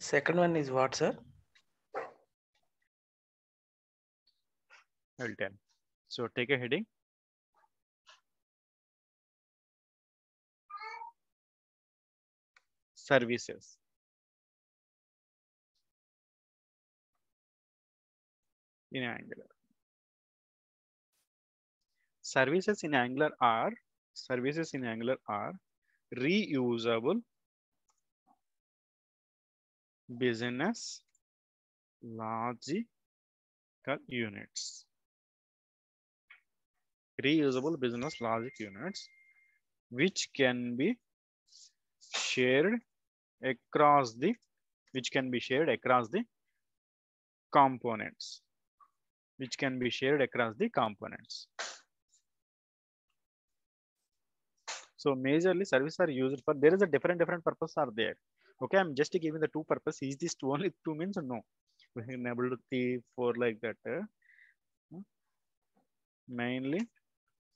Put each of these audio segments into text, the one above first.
Second one is what, sir? I'll tell. So take a heading. Services. In Angular. Services in Angular are services in Angular are reusable business logical units. Reusable business logic units which can be shared across the which can be shared across the components. Which can be shared across the components. So majorly services are used for there is a different different purpose are there okay i'm just giving the two purpose. Is this two only two means or no? We can able to see for like that uh, mainly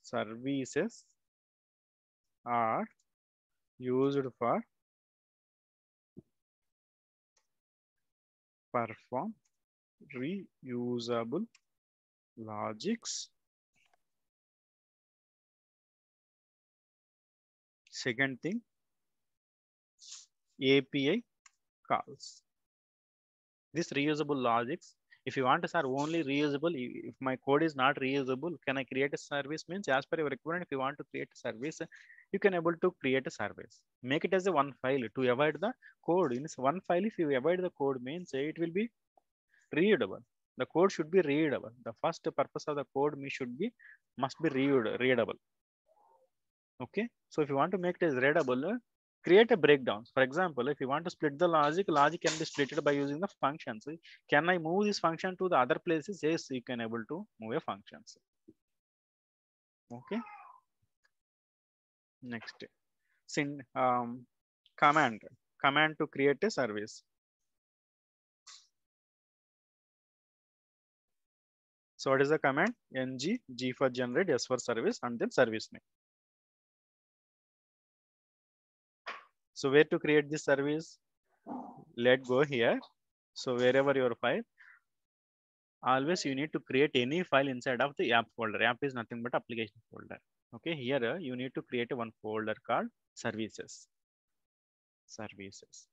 services are used for perform reusable logics second thing API calls. This reusable logics, if you want to are only reusable, if my code is not reusable, can I create a service means as per your requirement, if you want to create a service, you can able to create a service. Make it as a one file to avoid the code. In one file, if you avoid the code means it will be readable. The code should be readable. The first purpose of the code should be must be read, readable. Okay. So if you want to make it as readable, create a breakdown. For example, if you want to split the logic, logic can be splitted by using the functions. Can I move this function to the other places? Yes, you can able to move a functions. Okay. Next, Sin, um, command, command to create a service. So what is the command? ng, g for generate, s for service, and then service name. So where to create this service? Let go here. So wherever your file, always you need to create any file inside of the app folder. App is nothing but application folder. Okay, here uh, you need to create one folder called services. Services.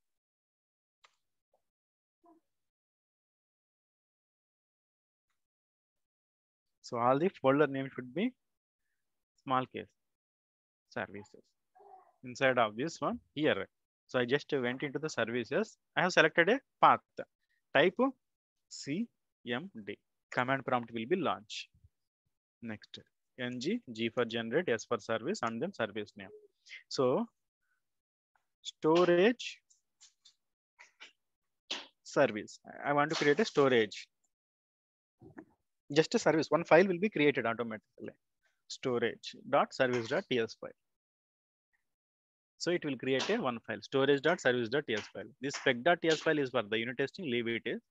So all the folder name should be small case services inside of this one here. So I just went into the services. I have selected a path type CMD. Command prompt will be launch. Next, ng, G for generate, S for service, and then service name. So storage service. I want to create a storage. Just a service. One file will be created automatically. Storage dot service dot ts file. So it will create a one file storage.service.ts file. This spec.ts file is for the unit testing, leave it is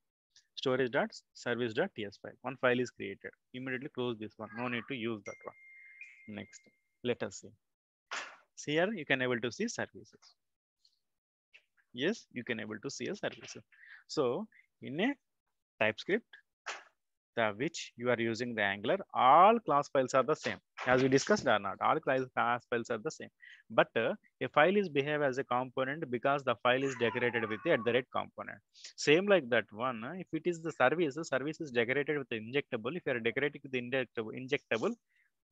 storage.service.ts file. One file is created. Immediately close this one. No need to use that one. Next, let us see. See here, you can able to see services. Yes, you can able to see a service. So in a TypeScript, the which you are using the Angular, all class files are the same. As we discussed or not, all class, files are the same. But uh, a file is behave as a component because the file is decorated with the at the rate component. Same like that one. Uh, if it is the service, the service is decorated with the injectable. If you are decorating with the injectable, injectable,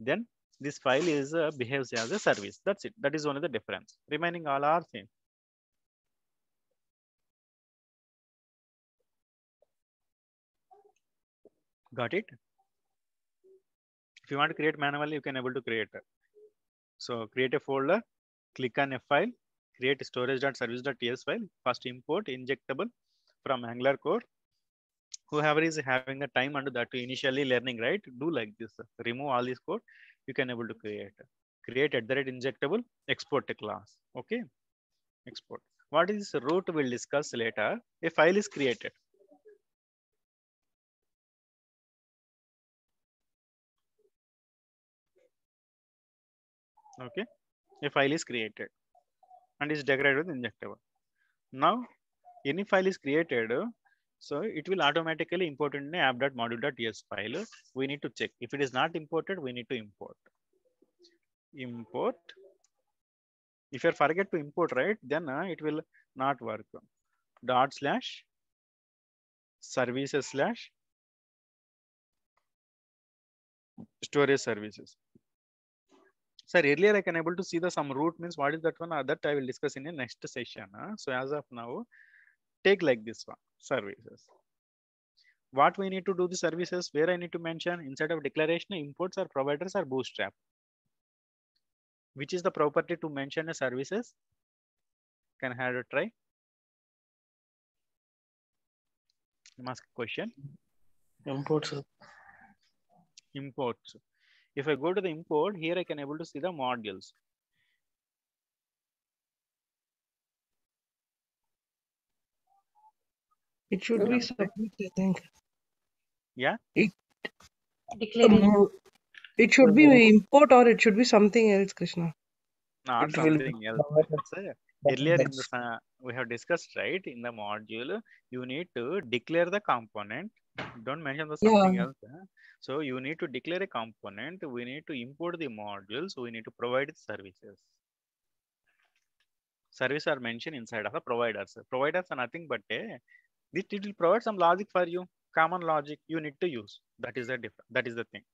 then this file is uh, behaves as a service. That's it. That is only the difference. Remaining all are same. Got it? If you want to create manually, you can able to create. So create a folder, click on a file, create storage.service.ts file, first import injectable from Angular core. Whoever is having a time under that to initially learning, right? Do like this, remove all this code, you can able to create. Create at the rate injectable, export a class, okay? Export. What is root we'll discuss later. A file is created. Okay a file is created and is decorated with injectable now any file is created, so it will automatically import in app.module.ts file. We need to check. If it is not imported, we need to import. Import. If you forget to import, right, then uh, it will not work. Dot slash services slash storage services. Sir, earlier I can able to see the some root means what is that one? That I will discuss in the next session. So as of now, take like this one, services. What we need to do the services, where I need to mention inside of declaration, imports or providers or bootstrap. Which is the property to mention the services? Can I have a try? Ask question. Imports. Imports. If I go to the import, here I can able to see the modules. It should be submit, I think. Yeah. It, Declaration. um, it should be import or it should be something else, Krishna. Not It will be something else. Sir, earlier in the next. sa- we have discussed right in the module you need to declare the component don't mention the something Yeah. else huh? so you need to declare a component. We need to import the modules. We need to provide services. Services are mentioned inside of the providers. Providers are nothing but a it, it will provide some logic for you. Common logic you need to use. That is the difference that is the thing.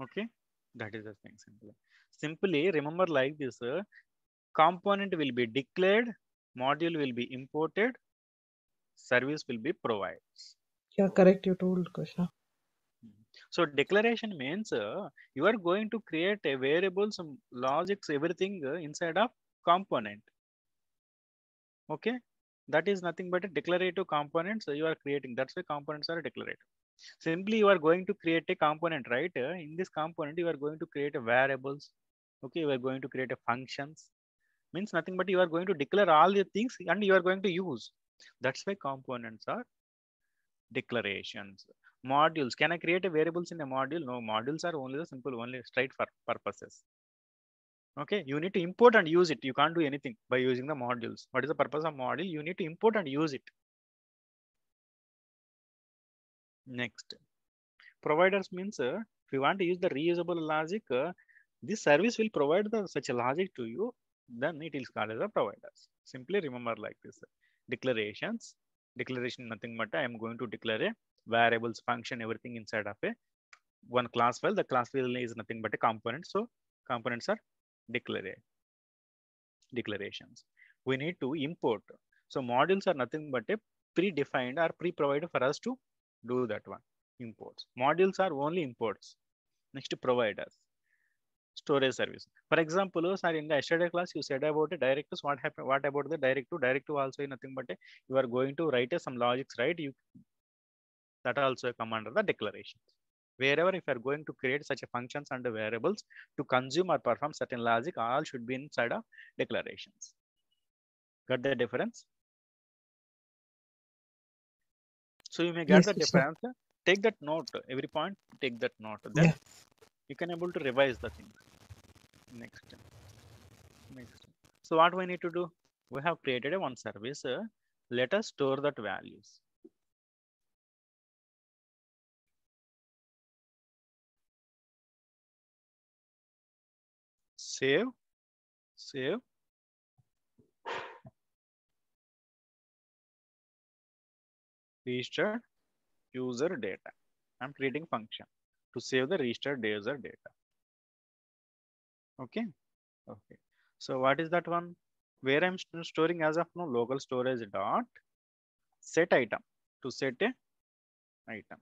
Okay? That is the thing simply. Simply remember like this uh, component will be declared, module will be imported, service will be provided. Yeah, correct. You told Krishna. So declaration means uh, you are going to create a variable, some logics, everything uh, inside of component. Okay, that is nothing but a declarative component. So you are creating. That's why components are declarative. Simply you are going to create a component, right? Uh, in this component, you are going to create a variables. Okay, you are going to create a functions. Means nothing but you are going to declare all the things and you are going to use. That's why components are declarations. Modules. Can I create a variables in a module? No, modules are only the simple, only straight for purposes. Okay, you need to import and use it. You can't do anything by using the modules. What is the purpose of module? You need to import and use it. Next, providers means uh, if you want to use the reusable logic, uh, this service will provide the such a logic to you. Then it is called as a providers. Simply remember like this: declarations. Declaration nothing but I am going to declare a variables function everything inside of a one class file. The class file is nothing but a component. So components are declare declarations. We need to import. So modules are nothing but a predefined or pre-provided for us to do that one imports. Modules are only imports. Next to providers. Storage service. For example, sir, in the yesterday class, you said about the directives. What happened? What about the directive? Directive also is nothing but a, you are going to write a, some logics, right? You that also come under the declarations. Wherever if you are going to create such a functions and the variables to consume or perform certain logic, all should be inside of declarations. Got the difference? So you may get Yes, the difference. Take that note. Every point, take that note. Then Yeah. you can able to revise the thing. Next. Next. So what we need to do? We have created a one service. Let us store that values. Save. Save. Registered user data. I'm creating function to save the registered user data. Okay. Okay. So what is that one? Where I'm st- storing as of now local storage dot set item to set a item.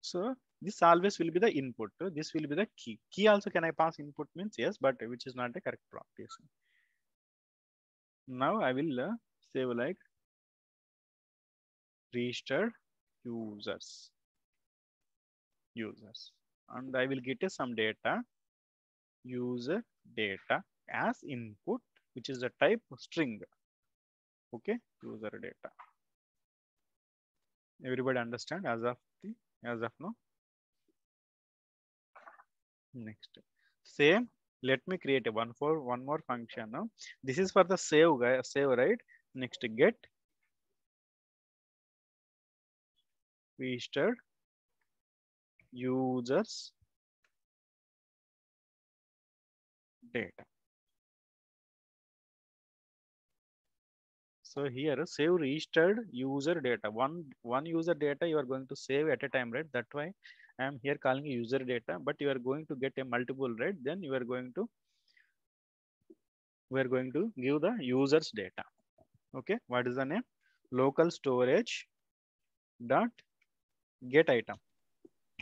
So this always will be the input. This will be the key. Key also can I pass input means yes, but which is not a correct practice. Now I will uh, save like registered users. Users. And I will get some data. User data as input which is the type string. Okay user data. Everybody understand as of the as of now? Next. Same let me create a one for one more function now. This is for the save guy save right? Next get registered users data. So here save registered user data. One one user data you are going to save at a time right? That's why i am here calling user data but you are going to get a multiple right? Then you are going to we are going to give the users data. Okay? What is the name? Local storage dot get item.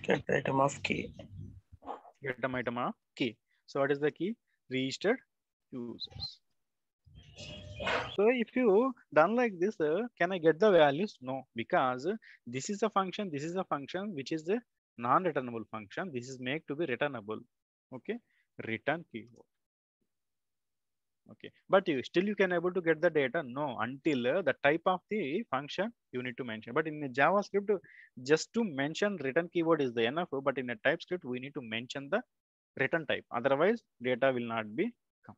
Get item of key. get item item of key. So what is the key? Registered users. So if you done like this uh, can i get the values? No because this is a function this is a function which is the non-returnable function. This is made to be returnable. Okay? Return keyword okay. But you still you can able to get the data? No. Until uh, the type of the function you need to mention. But in javascript just to mention return keyword is the enough but in a typescript we need to mention the return type. Otherwise data will not be come.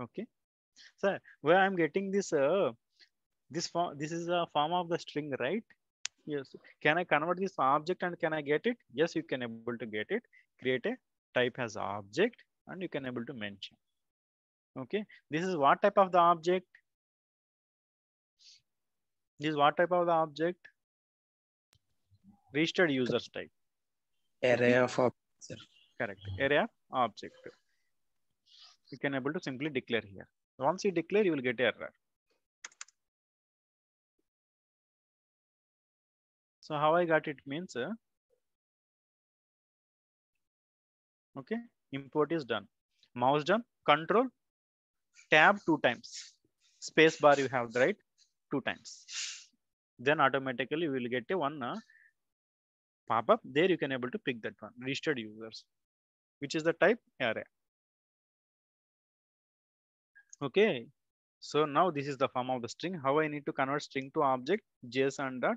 Okay. So where i'm getting this uh, this form this is a form of the string right? Yes. Can i convert this object and can i get it? Yes you can able to get it. Create a type as object and you can able to mention. Okay? This is what type of the object? This is what type of the object? Registered users type. Array of objects. sir. correct. Array object. You can able to simply declare here. Once you declare you will get error. So how i got it means uh, okay import is done. Mouse done control tab two times. Space bar you have the right? Two times. Then automatically you will get a one uh, pop up there you can able to pick that one. Registered users. Which is the type? Array. Okay. So now this is the form of the string. How i need to convert string to object? Json dot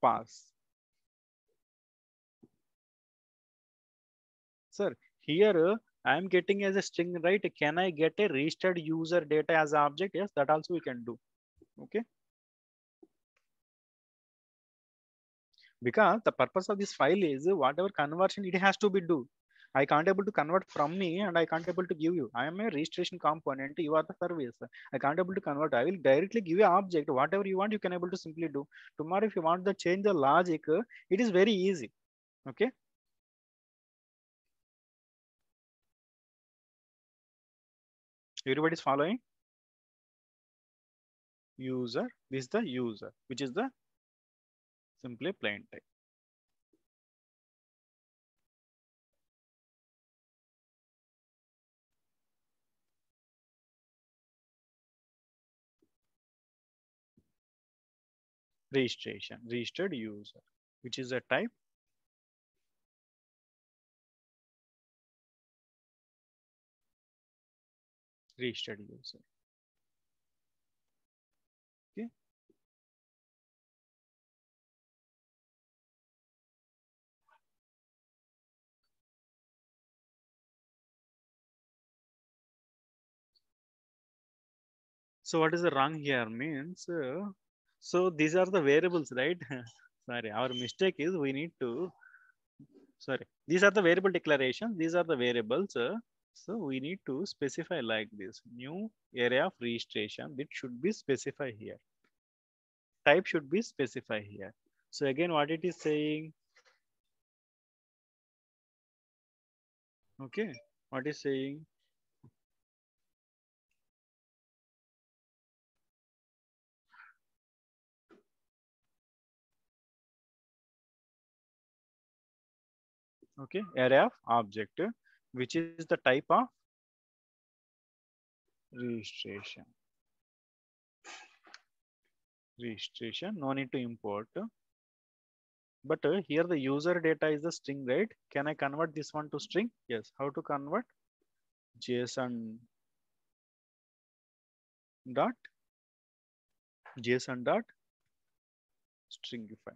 parse sir here i am getting as a string right? Can i get a registered user data as an object? Yes that also we can do. Okay? Because the purpose of this file is whatever conversion it has to be do. I can't able to convert from me and i can't able to give you. I am a registration component. You are the service. I can't able to convert. I will directly give you object. Whatever you want you can able to simply do. Tomorrow if you want to change the logic it is very easy. Okay everybody is following? User this is the user which is the simply plain type. Registration registered user which is a type registered user okay so what is the wrong here means uh, so these are the variables right sorry our mistake is we need to sorry these are the variable declarations. these are the variables uh, so we need to specify like this. New array of registration that should be specified here. Type should be specified here. So again what it is saying? Okay what is saying? Okay array of object which is the type of registration. Registration no need to import. But uh, here the user data is the string right? Can i convert this one to string? Yes. How to convert? Json dot json dot stringify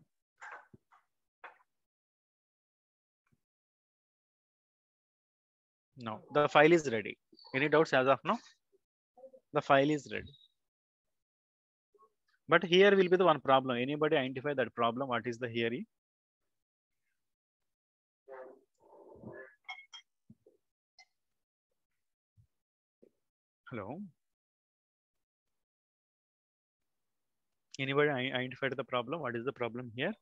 No, the file is ready. Any doubts as of now? The file is ready. But here will be the one problem. Anybody identify that problem? What is the here? Hello. Anybody identified the problem? What is the problem here?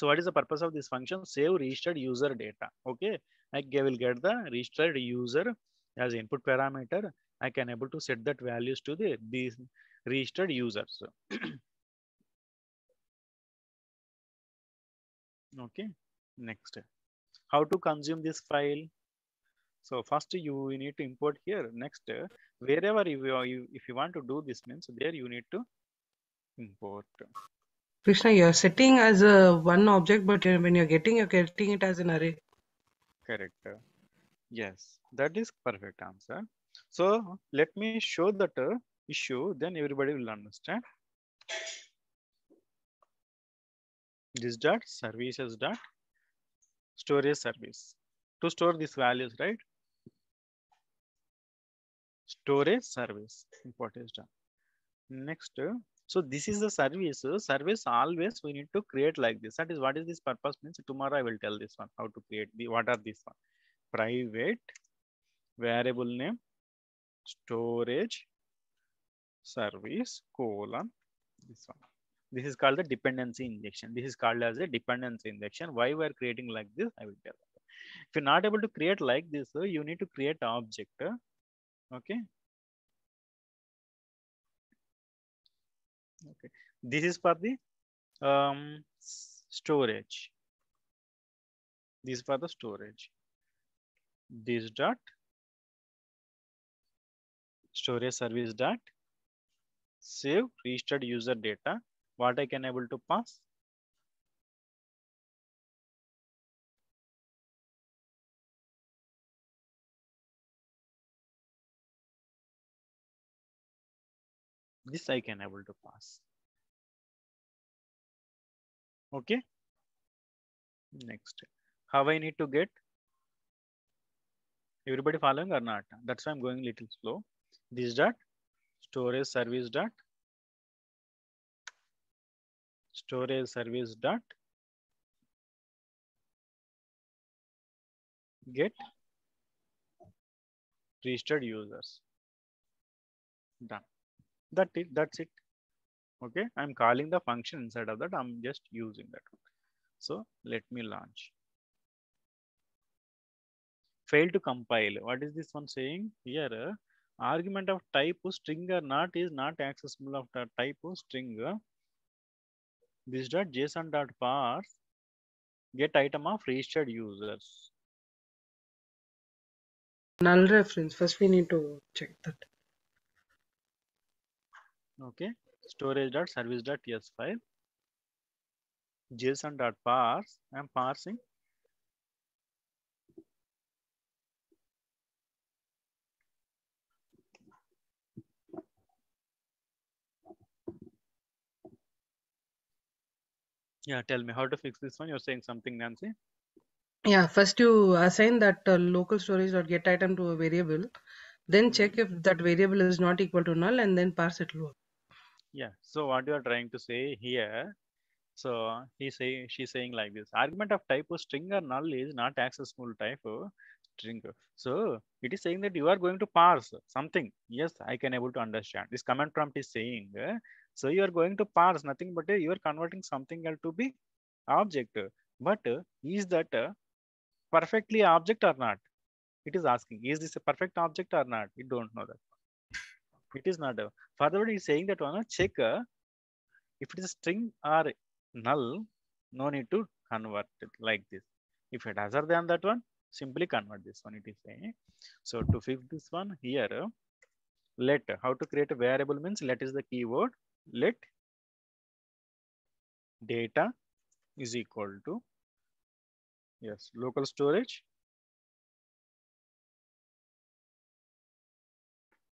So what is the purpose of this function? Save registered user data. Okay, I will get the registered user as input parameter. I can able to set that values to the these registered users. okay, next. How to consume this file? So first you need to import here. Next, wherever you if you want to do this means there you need to import. Krishna, you're setting as a one object, but when you're getting, you're getting it as an array. Correct. Yes, that is perfect answer. So let me show that uh, issue, then everybody will understand. This dot services dot storage service to store these values, right? Storage service import is done. Next, uh, so this is the service. uh, Service always we need to create like this. That is what is this purpose means. Tomorrow I will tell this one how to create the what are these one? Private variable name storage service colon this one. This is called the dependency injection. This is called as a dependency injection. Why we are creating like this? I will tell. If you're not able to create like this you need to create object. Okay okay. This is for the um storage. This is for the storage. This dot storage service dot save registered user data. What i can able to pass this i can able to pass okay? Next. How i need to get? Everybody following or not? That's why i'm going little slow. This dot storage service dot storage service dot get registered users. Done that it that's it. Okay? I'm calling the function inside of that. I'm just using that. So let me launch. Fail to compile. What is this one saying? Here uh, argument of type string or not is not accessible of the type string this dot json dot parse get item of registered users. Null reference. First, we need to check that. Okay. Storage dot service dot ts file json dot parse i'm parsing. Yeah tell me how to fix this one. You're saying something nancy? Yeah, first you assign that uh, local get item to a variable, then check if that variable is not equal to null, and then parse it lower. Yeah. So what you are trying to say here so he say she's saying like this argument of type of string or null is not accessible type of string. So it is saying that you are going to parse something. Yes i can able to understand. This command prompt is saying so you are going to parse nothing but you are converting something else to be object. But is that perfectly object or not? It is asking is this a perfect object or not? We don't know that it is not. A further it is saying that one check uh, if it is string or null no need to convert it like this. If it has other than that one simply convert this one it is saying. So to fix this one here let how to create a variable means let is the keyword let data is equal to yes local storage.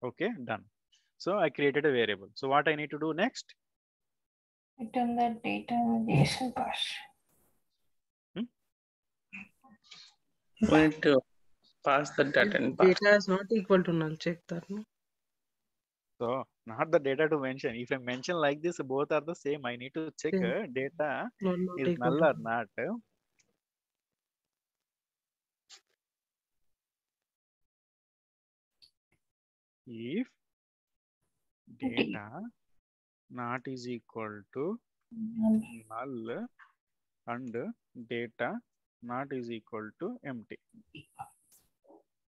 Okay done so i created a variable so what i need to do next Return the data in JSON parse. Hmm? We need to pass the data and pass. Data is not equal to null. Check that. No? So not the data to mention. If I mention like this, both are the same. I need to check Same. uh, data Not, not is null or not. If data not is equal to null and data not is equal to empty.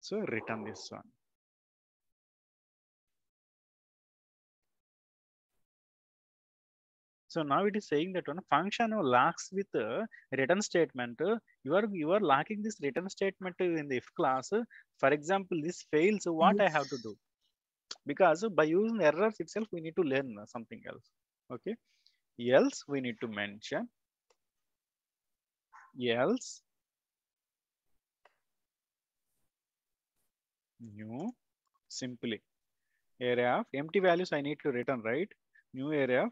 So return this one. So now it is saying that one function lacks with a return statement. You are you are lacking this return statement in the if class. For example, this fails. So what I have to do? Because by using errors itself, we need to learn uh, something else. Okay. Else we need to mention. Else. New. Simply. Array of empty values I need to return right? New array of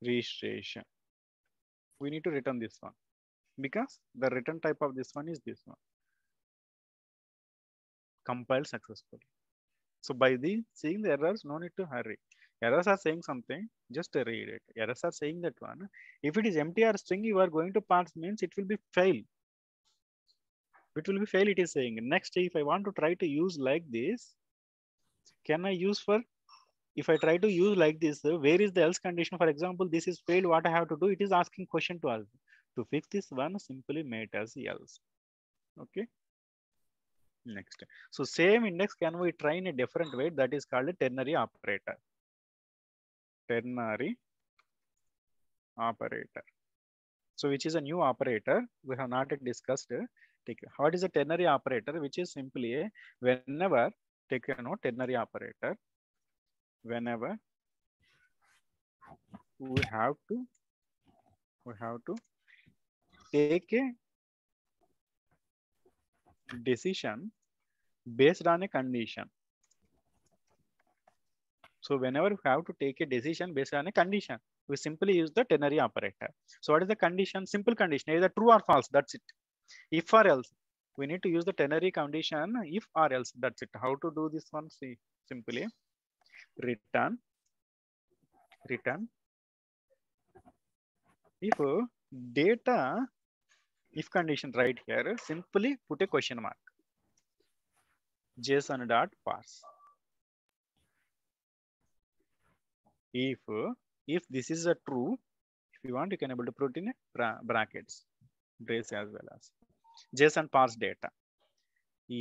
registration. We need to return this one. Because the return type of this one is this one. Compiled successfully so by the seeing the errors no need to hurry. Errors are saying something just read it. Errors are saying that one if it is empty or string you are going to pass means it will be fail. It will be fail it is saying. Next if i want to try to use like this can i use for if i try to use like this uh, where is the else condition? For example this is failed what i have to do? It is asking question to us. To fix this one simply make as else. Okay next. So same index can we try in a different way. That is called a ternary operator. Ternary operator. So which is a new operator we have not discussed. Take what is a ternary operator? Which is simply a whenever take a note ternary operator. Whenever we have to we have to take a decision based on a condition. So whenever we have to take a decision based on a condition we simply use the ternary operator. So what is the condition? Simple condition either true or false that's it. If or else we need to use the ternary condition if or else that's it. How to do this one? See simply return return. If data if condition right here simply put a question mark. Json dot parse. If if this is a true if you want you can able to put in brackets brace as well as json parse data.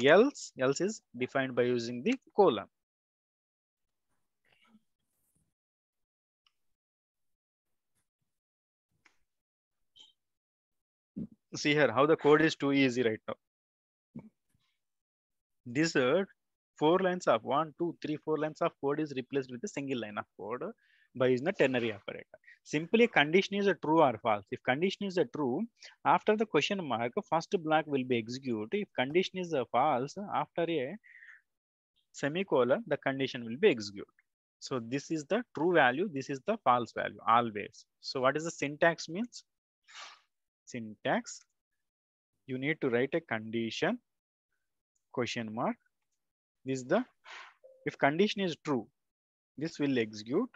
Else else is defined by using the colon see here how the code is too easy right now. This uh, four lines of one two three four lines of code is replaced with a single line of code by using the ternary operator. Simply condition is a true or false? If condition is a true after the question mark first block will be executed. If condition is a false after a semicolon the condition will be executed. So this is the true value this is the false value always. So what is the syntax means syntax you need to write a condition question mark. This is the if condition is true this will execute.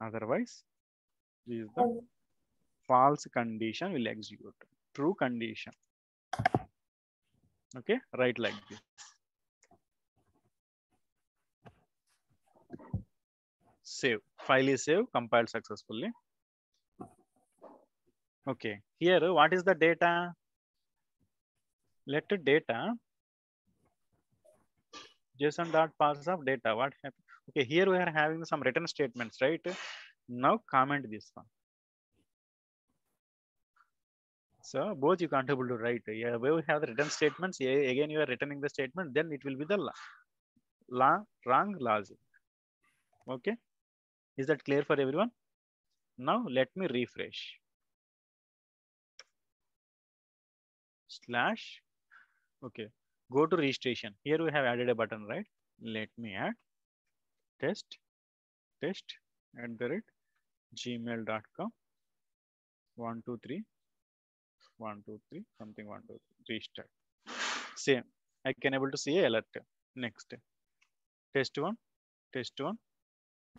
Otherwise this is the false condition will execute. True condition. Okay write like this. Save. File is saved. Compiled successfully okay. Here what is the data? Let the data. Json dot parse of data. What happened? Okay here we are having some written statements right? Now comment this one. So both you can't able to write yeah we have the written statements. Yeah, again you are returning the statement. Then it will be the la, la wrong logic. Okay? Is that clear for everyone? Now let me refresh slash okay go to registration here we have added a button right let me add test test at the rate gmail.com one two three one two three something one two three restart. Same. I can able to see a alert. Next. Test one, test one,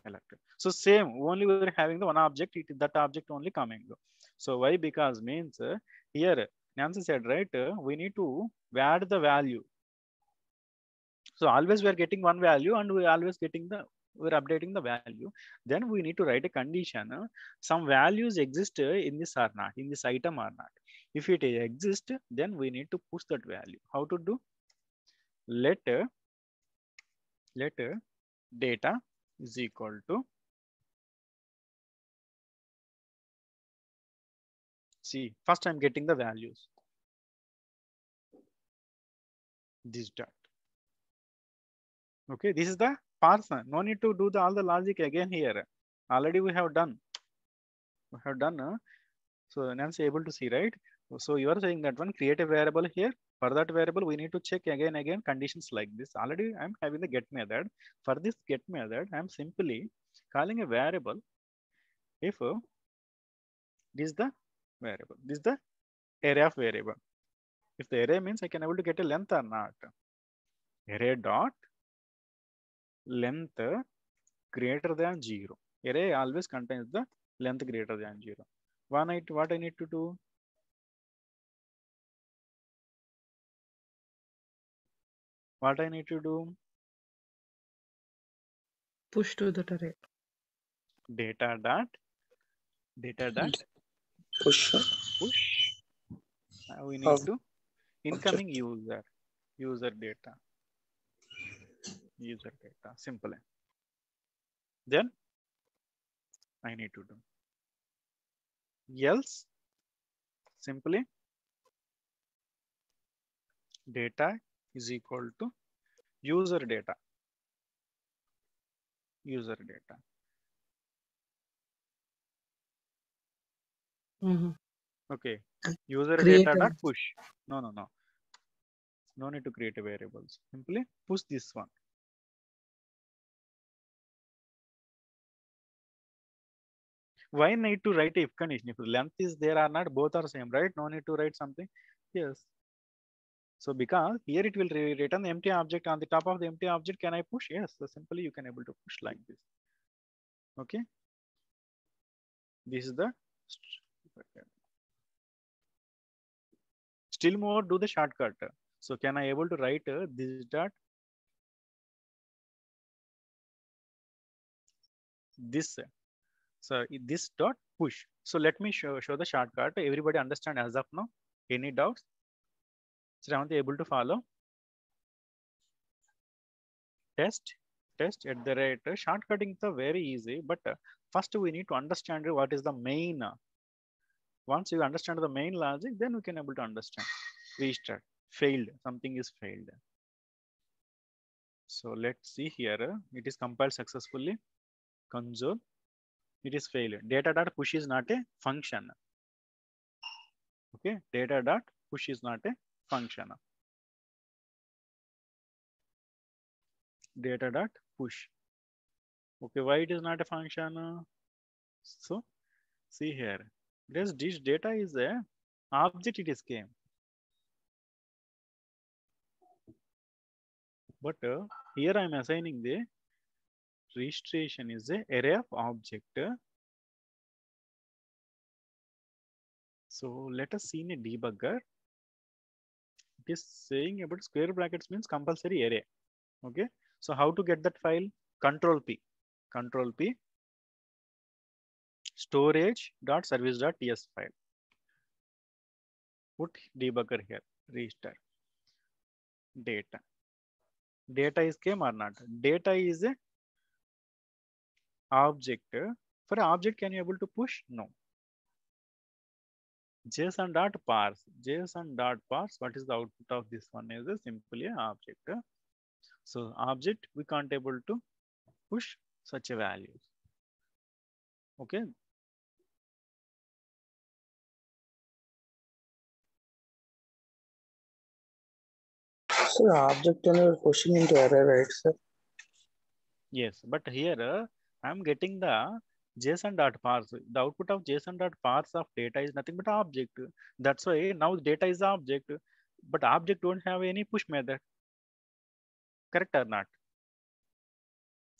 alert. So same, only we're having the one object, it, that object only coming. So why? Because means uh, here Nancy said, right? uh, we need to add the value. So always we are getting one value and we are always getting the we're updating the value. Then we need to write a condition. uh, some values exist uh, in this or not, in this item or not. If it exists, then we need to push that value. How to do? Let let data is equal to see first i'm getting the values. This dot. Okay this is the parser. No need to do the all the logic again here. Already we have done. We have done uh, so nancy able to see right? So you are saying that one create a variable here. For that variable we need to check again again conditions like this. Already i'm having the get method. For this get method i'm simply calling a variable if this is the variable. This is the array of variable. If the array means i can able to get a length or not. Array dot length greater than zero. Array always contains the length greater than zero. One I, what i need to do? What i need to do? Push to the array. data dot data dot Push. push uh, we need Of to incoming okay. user user data user data simple then i need to do else simply data is equal to user data user data Mhm. okay. User Create data a- dot push. No no no. No need to create a variables. Simply push this one. Why need to write if condition? If length is there or not both are same right? No need to write something? Yes. So because here it will re- return the empty object on the top of the empty object can i push? Yes so simply you can able to push like this. Okay? This is the st- still more do the shortcut. So can i able to write uh, this dot? This uh, so this dot push. So let me show show the shortcut. Everybody understand as of now? Any doubts? Shravanti able to follow? Test test at the rate. Shortcutting is very easy but uh, first we need to understand what is the main uh, once you understand the main logic then we can able to understand. Restart. Failed. Something is failed. So let's see here. It is compiled successfully. Console. It is failed. Data dot push is not a function. Okay. Data dot push is not a function. Data dot push. Okay. Why it is not a function? So see here this this data is a object it is came but uh, here i am assigning the registration is a array of object. So let us see in a debugger. It is saying about square brackets means compulsory array. Okay? So how to get that file? Control p. Control p storage dot service dot ts file. Put debugger here register, data. Data is came or not? Data is a object. For object can you able to push? No. Json dot parse. Json dot parse what is the output of this one is a simply object. So object we can't able to push such a values. Okay The object and you're into right, sir? yes but here uh, i'm getting the json dot parse the output of json dot parse of data is nothing but object that's why now data is object but object don't have any push method. Correct or not?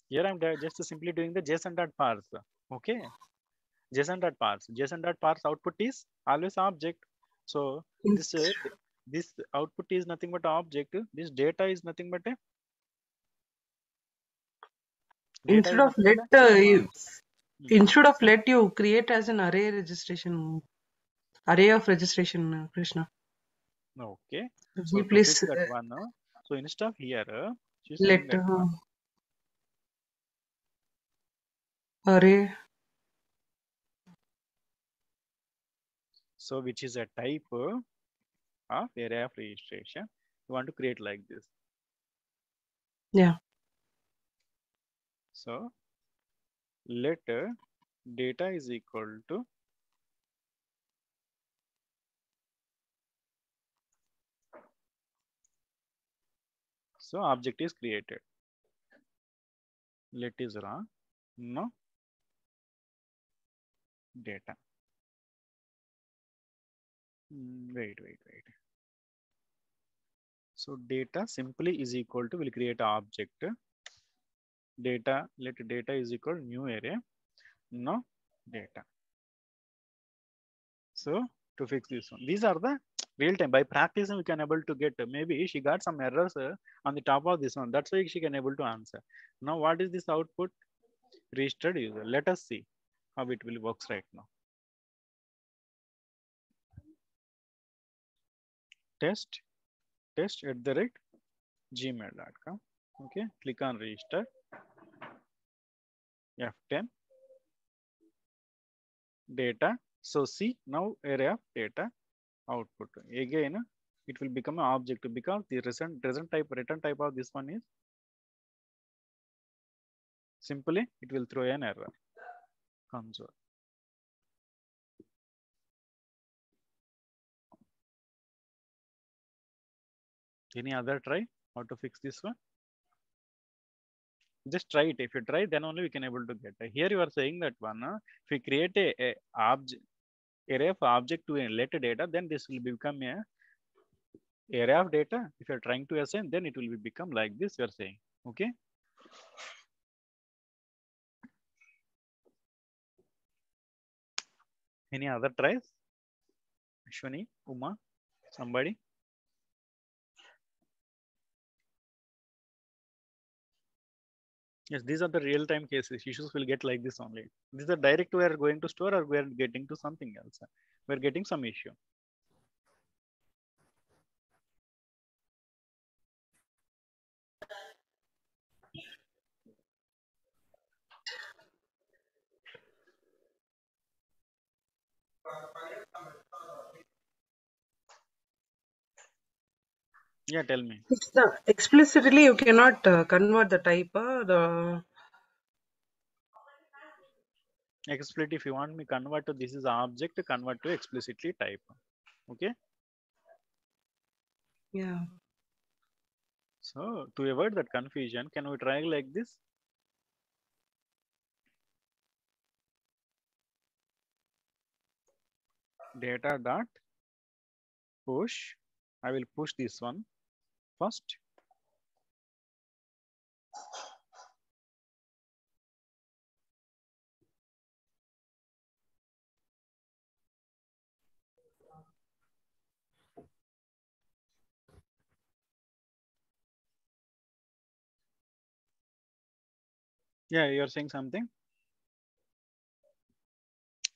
Here I'm just simply doing the JSON dot parse. Okay. JSON dot parse. JSON dot parse output is always object. So this uh, this output is nothing but object. This data is nothing but a Instead of let uh, you, Hmm. instead of let you create as an array registration array of registration, uh, Krishna. Okay. So please that uh, one, uh, so instead of here, uh, let one. uh, array So which is a type uh, of array of registration. You want to create like this. Yeah. So let data is equal to so object is created. Let is wrong. No data. Mm, Wait, wait, wait. So data simply is equal to will create object. Data let data is equal new array. No data. So to fix this one, these are the real time by practicing we can able to get maybe she got some errors uh, on the top of this one. That's why she can able to answer. Now what is this output? Registered user. Let us see how it will works right now. Test test at the rate gmail.com. Okay, click on register. F10 data. So see now array of data output. Again, it will become an object because the return return type return type of this one is simply it will throw an error console. Any other try how to fix this one? Just try it. If you try, then only we can able to get. Here you are saying that one. if we create a, a object array of object to a let data, then this will become a array of data. If you're trying to assign, then it will be become like this. You are saying, okay. Any other tries? Ashwini, Uma, somebody? Yes, these are the real-time cases. Issues will get like this only. These are direct we are going to store or we are getting to something else. We're getting some issue. Yeah, tell me. Krishna, explicitly you cannot uh, convert the type. Uh, the Explicit, if you want me convert to this is object, convert to explicitly type. Okay. yeah. So to avoid that confusion, can we try like this? Data dot push. I will push this one first. Yeah, you're saying something.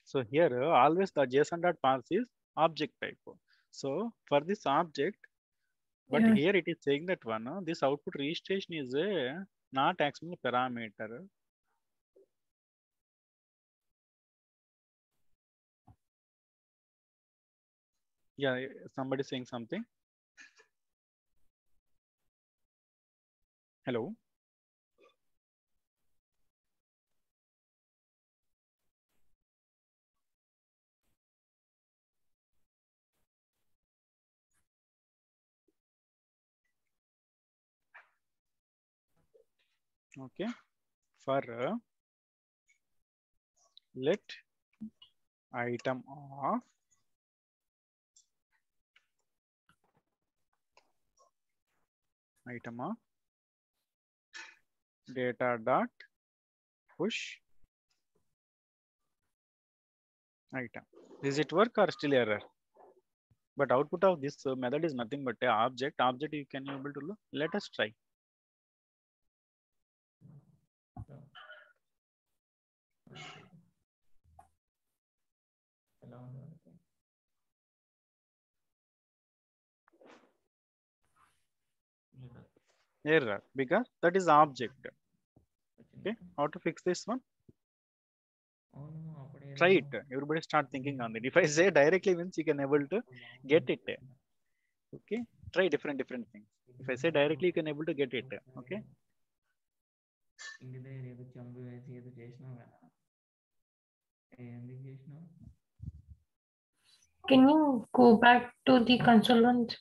So here always the JSON dot is object type. So for this object, but Yeah. here it is saying that one uh, this output registration is uh, not actually a parameter. Yeah, somebody saying something. Hello. Okay. For uh, let item of item of data dot push item. Is it work or still error? But output of this method is nothing but a object. Object you can able to look. Let us try. error because that is object. Okay, how to fix this one? Try it. Everybody start thinking on it. If I say directly means you can able to get it. Okay, try different different things. If I say directly, you can able to get it. Okay. Can you go back to the consultant?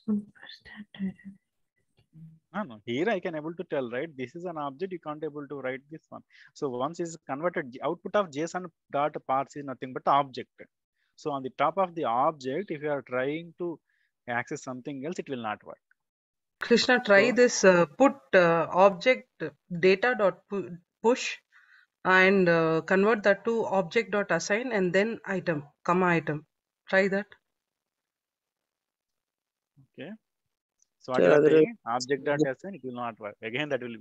No, no. Here I can able to tell, right? This is an object. You can't able to write this one. So once is converted, output of JSON dot parse is nothing but the object. So on the top of the object, if you are trying to access something else, it will not work. Krishna, try So- this. Uh, put uh, object data dot push and uh, convert that to object dot assign and then item, comma item. Try that. Okay. So what you are saying, object dot assign, it will not work. Again, that will